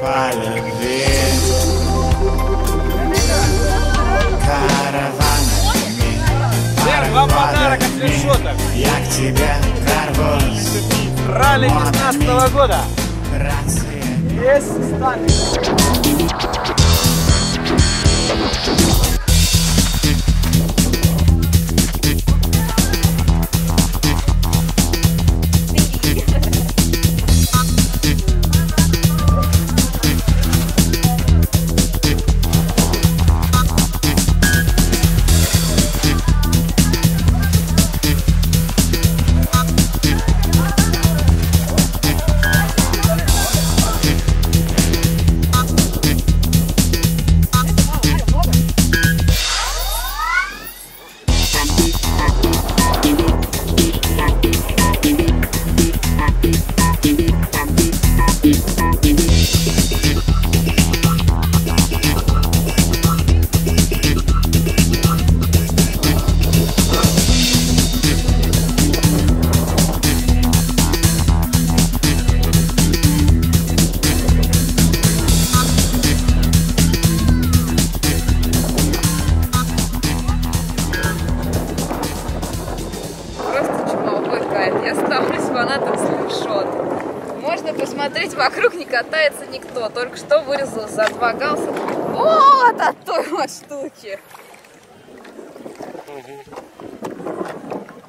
полюбить Караванами, Сэр, вам подарок от Лешота. Я к тебе горбусь Ралли 15 года. Братцы, Есть стали. Кайф. Я становлюсь фанатом слепшот. Можно посмотреть, вокруг не катается никто. Только что вырезал за два галса. Вот от той вот штуки.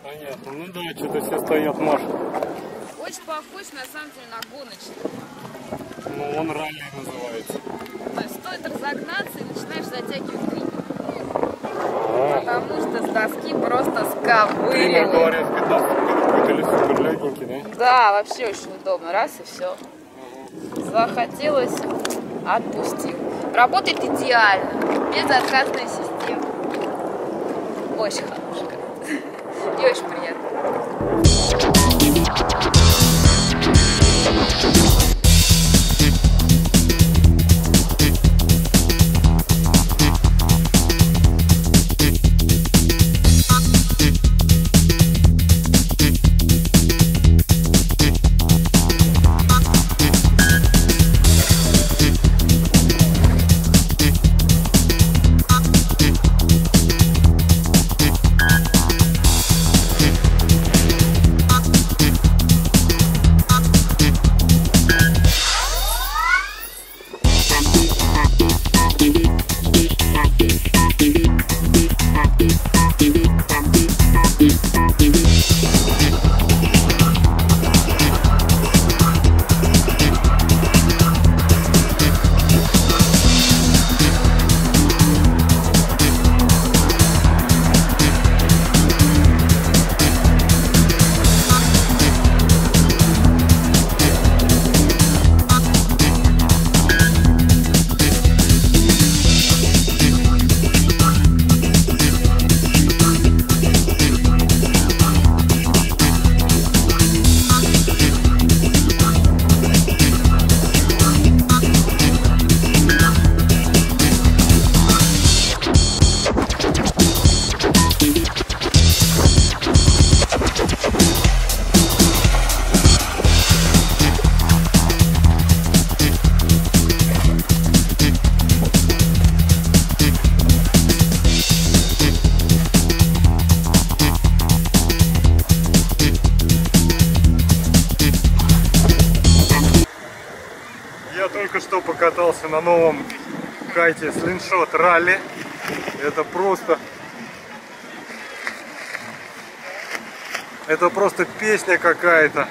Понятно. Ну да, что-то все стоят, машут. Очень похож на самом деле на гоночный. Ну, он ралли называется. То есть стоит разогнаться и начинаешь затягивать тренер. Потому что с доски просто Тренер, сковыривает. говорят, в 15 супер легенький, да? Да, вообще очень удобно. Раз и все. Захотелось, отпустил. Работает идеально, без откатной системы. Очень хорошая. И очень приятно. Я покатался на новом кайте слиншот ралли. Это просто... Это просто песня какая-то.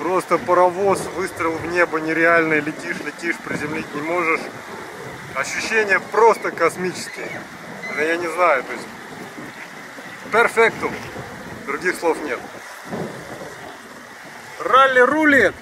Просто паровоз, выстрел в небо нереальный. Летишь, летишь, приземлить не можешь. Ощущения просто космические. Это я не знаю, то есть... Перфектум. Других слов нет. Ралли рулит!